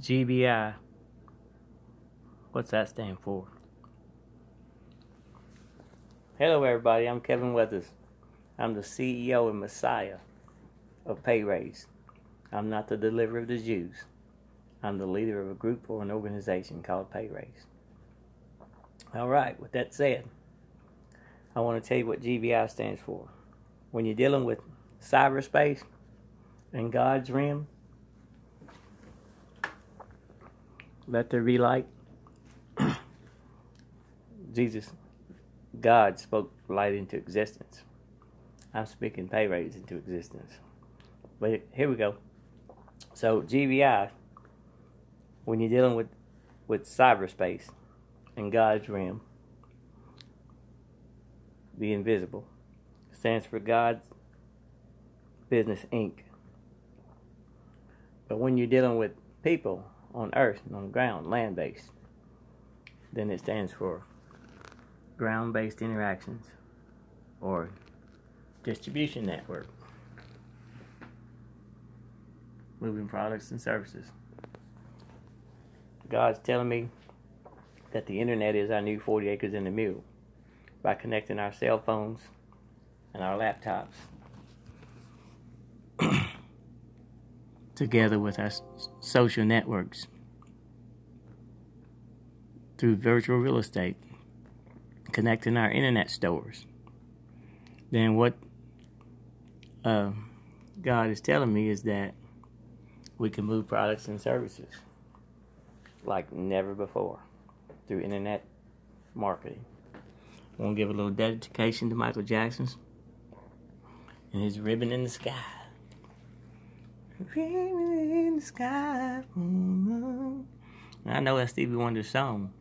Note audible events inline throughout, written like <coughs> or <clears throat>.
GBI. What's that stand for? Hello, everybody. I'm Kevin Weathers. I'm the CEO and Messiah of Pay Raise. I'm not the deliverer of the Jews. I'm the leader of a group or an organization called Pay Raise. All right, with that said, I want to tell you what GBI stands for. When you're dealing with cyberspace and God's realm, let there be light. <coughs> Jesus, God spoke light into existence. I'm speaking pay raise into existence. But here we go. So GBI, when you're dealing with with cyberspace and God's realm, the invisible, stands for God's Business Inc. But when you're dealing with people on earth and on ground, land based, then it stands for ground based interactions or distribution network. Moving products and services. God's telling me that the internet is our new 40 acres in the mule by connecting our cell phones and our laptops together with our social networks through virtual real estate, connecting our internet stores. Then what uh, God is telling me is that we can move products and services like never before through internet marketing. I want to give a little dedication to Michael Jackson's and his ribbon in the sky. Ribbon in the sky. I know that's Stevie Wonder's song,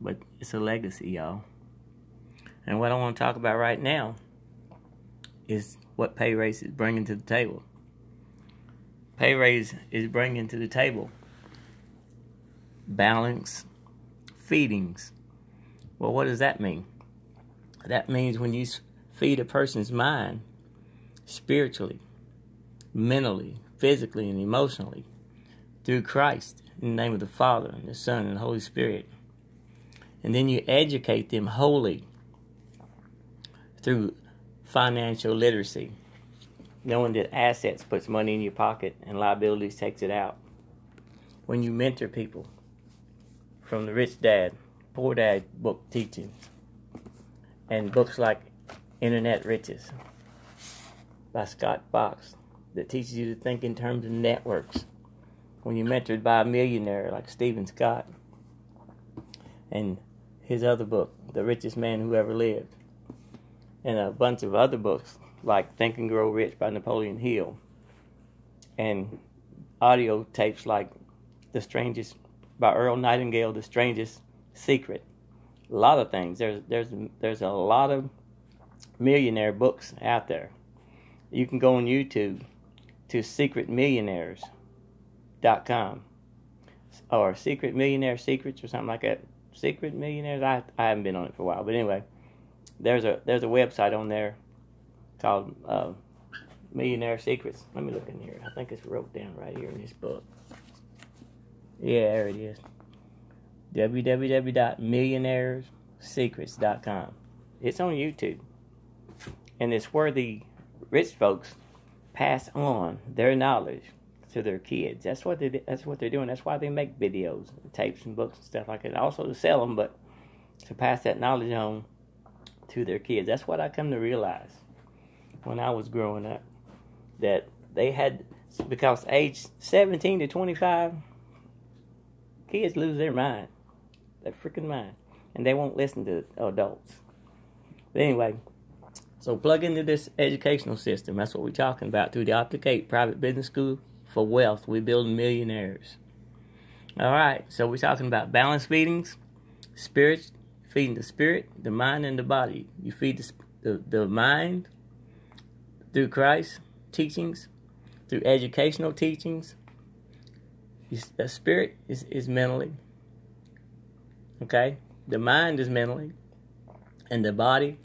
but it's a legacy, y'all. And what I want to talk about right now is what Pay Raise is bringing to the table. Pay Raise is bringing to the table balance feedings. Well, what does that mean? That means when you feed a person's mind spiritually, mentally, physically, and emotionally through Christ in the name of the Father and the Son and the Holy Spirit. And then you educate them wholly through financial literacy, knowing that assets puts money in your pocket and liabilities takes it out. When you mentor people from the Rich Dad, Poor Dad book teachings, and books like Internet Riches by Scott Fox that teaches you to think in terms of networks. When you're mentored by a millionaire like Steven Scott, and his other book, The Richest Man Who Ever Lived, and a bunch of other books like Think and Grow Rich by Napoleon Hill, and audio tapes like The Strangest by Earl Nightingale, The Strangest Secret. A lot of things. There's there's there's a lot of millionaire books out there. You can go on YouTube to secretmillionaires.com or Secret Millionaire Secrets or something like that. Secret Millionaires. I I haven't been on it for a while, but anyway, there's a there's a website on there called uh, Millionaire Secrets. Let me look in here. I think it's wrote down right here in this book. Yeah, there it is. www.millionairesecrets.com. It's on YouTube. And it's where the rich folks pass on their knowledge to their kids. That's what they that's what they're doing. That's why they make videos, tapes, and books and stuff like that. Also to sell them, but to pass that knowledge on to their kids. That's what I come to realize when I was growing up that they had because age 17 to 25 kids lose their mind their freaking mind and they won't listen to adults but anyway so plug into this educational system that's what we're talking about through the optic 8 private business school for wealth we build millionaires all right so we're talking about balanced feedings spirit feeding the spirit the mind and the body you feed the, the, the mind through Christ teachings, through educational teachings. The spirit is, is mentally. Okay? The mind is mentally. And the body,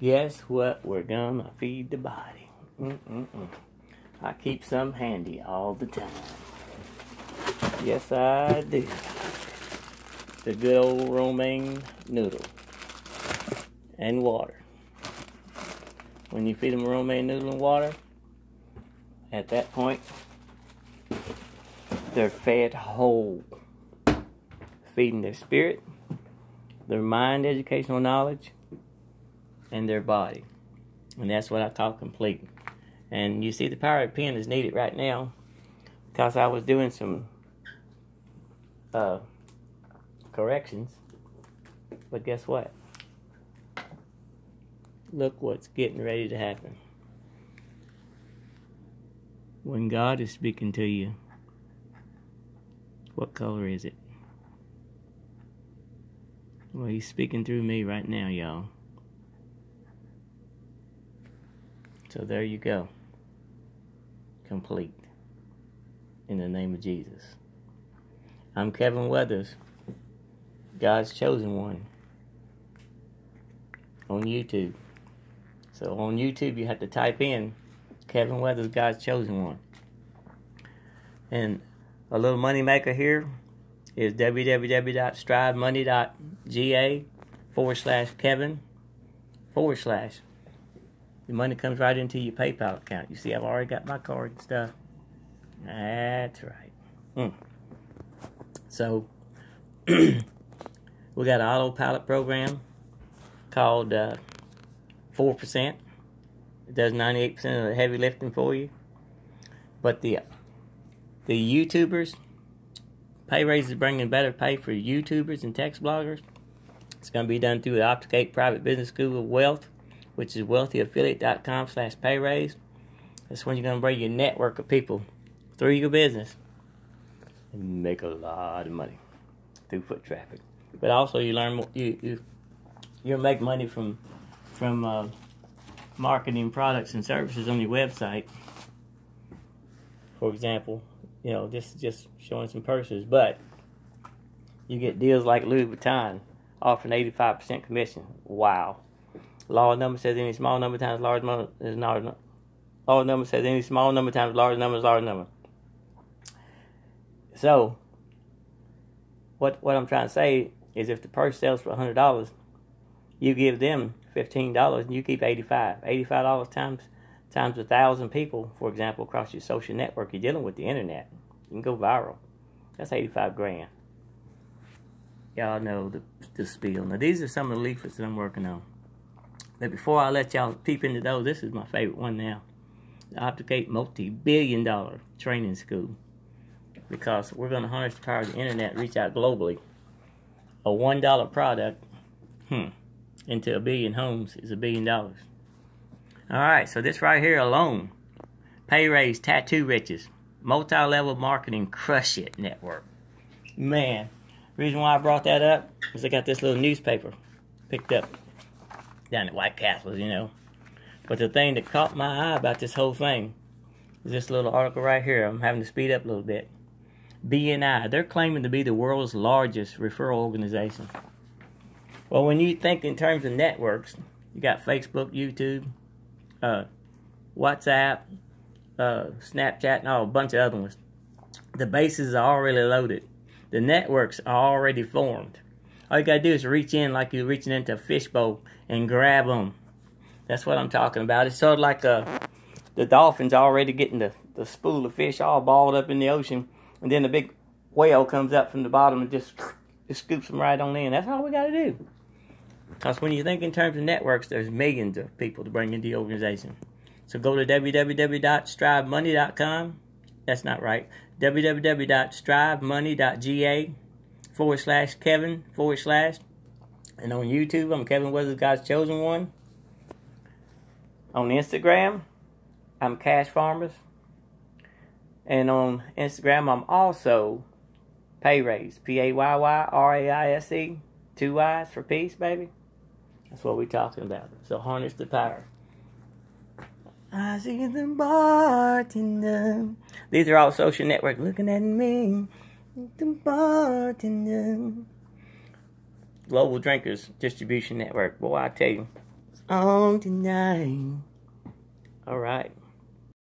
guess what? We're gonna feed the body. Mm-mm-mm. I keep some handy all the time. Yes, I do. The good old romaine noodle and water. When you feed them romaine noodle and water, at that point, they're fed whole, feeding their spirit, their mind, educational knowledge, and their body. And that's what I call complete. And you see, the power of pen is needed right now because I was doing some uh, corrections. But guess what? Look what's getting ready to happen. When God is speaking to you, what color is it? Well, He's speaking through me right now, y'all. So there you go. Complete. In the name of Jesus. I'm Kevin Weathers, God's chosen one, on YouTube. So on YouTube, you have to type in Kevin Weathers, God's chosen one. And a little money maker here is www.strivemoney.ga forward slash Kevin forward slash the money comes right into your PayPal account. You see, I've already got my card and stuff. That's right. Mm. So, <clears throat> we got an autopilot program called uh, 4%. It does 98% of the heavy lifting for you. But the the YouTubers, pay raises bringing better pay for YouTubers and text bloggers. It's going to be done through the Optic 8 Private Business School of Wealth which is wealthyaffiliate.com slash pay raise. That's when you're going to bring your network of people through your business and make a lot of money through foot traffic. But also you learn more, you you you make money from from uh, marketing products and services on your website. For example, you know, just just showing some purses, but you get deals like Louis Vuitton offering 85% commission. Wow. Large number says any small number times large number is large number. Large number says any small number times large number is large number. So, what what I'm trying to say is, if the purse sells for hundred dollars, you give them fifteen dollars and you keep eighty five. Eighty five dollars times times a thousand people, for example, across your social network. You're dealing with the internet. You can go viral. That's eighty five grand. Y'all know the the spiel. Now these are some of the leaflets that I'm working on. But before I let y'all peep into those, this is my favorite one now. The Optic 8 multi-billion dollar training school. Because we're going to harness the power of the internet, reach out globally. A $1 product, hmm, into a billion homes is a billion dollars. Alright, so this right here alone, Pay Raise Tattoo Riches, multi-level marketing crush it network. Man, reason why I brought that up is I got this little newspaper picked up down at White Castles, you know. But the thing that caught my eye about this whole thing is this little article right here. I'm having to speed up a little bit. BNI, they're claiming to be the world's largest referral organization. Well, when you think in terms of networks, you got Facebook, YouTube, uh, WhatsApp, uh, Snapchat, and all a bunch of other ones. The bases are already loaded. The networks are already formed. All you gotta do is reach in like you're reaching into a fishbowl and grab them. That's what I'm talking about. It's sort of like uh, the dolphins already getting the, the spool of fish all balled up in the ocean, and then the big whale comes up from the bottom and just, just scoops them right on in. That's all we gotta do. Because when you think in terms of networks, there's millions of people to bring into the organization. So go to www.strivemoney.com. That's not right. www.strivemoney.ga forward slash Kevin forward slash. And on YouTube, I'm Kevin Weathers, God's Chosen One. On Instagram, I'm Cash Farmers. And on Instagram, I'm also Pay Raise. P A Y Y R A I S E. Two Y's for peace, baby. That's what we're talking about. So harness the power. I see the bartender. These are all social networks looking at me. Global Drinkers Distribution Network. Boy, I tell you, on tonight. All right.